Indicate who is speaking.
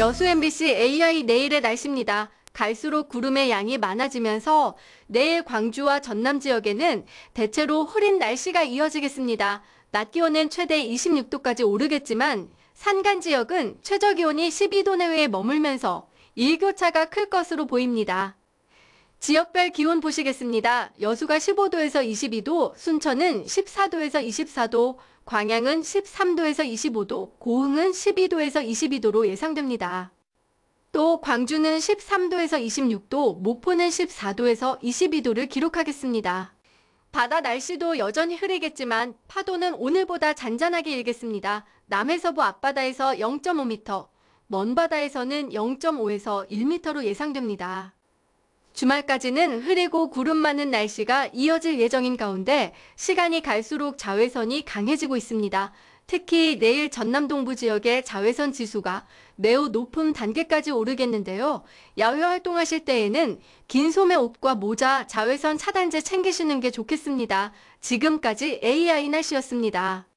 Speaker 1: 여수 MBC AI 내일의 날씨입니다. 갈수록 구름의 양이 많아지면서 내일 광주와 전남 지역에는 대체로 흐린 날씨가 이어지겠습니다. 낮 기온은 최대 26도까지 오르겠지만 산간 지역은 최저 기온이 12도 내외에 머물면서 일교차가 클 것으로 보입니다. 지역별 기온 보시겠습니다. 여수가 15도에서 22도, 순천은 14도에서 24도, 광양은 13도에서 25도, 고흥은 12도에서 22도로 예상됩니다. 또 광주는 13도에서 26도, 목포는 14도에서 22도를 기록하겠습니다. 바다 날씨도 여전히 흐리겠지만 파도는 오늘보다 잔잔하게 일겠습니다. 남해서부 앞바다에서 0.5m, 먼 바다에서는 0.5에서 1m로 예상됩니다. 주말까지는 흐리고 구름 많은 날씨가 이어질 예정인 가운데 시간이 갈수록 자외선이 강해지고 있습니다. 특히 내일 전남 동부 지역의 자외선 지수가 매우 높은 단계까지 오르겠는데요. 야외 활동하실 때에는 긴 소매 옷과 모자, 자외선 차단제 챙기시는 게 좋겠습니다. 지금까지 AI 날씨였습니다.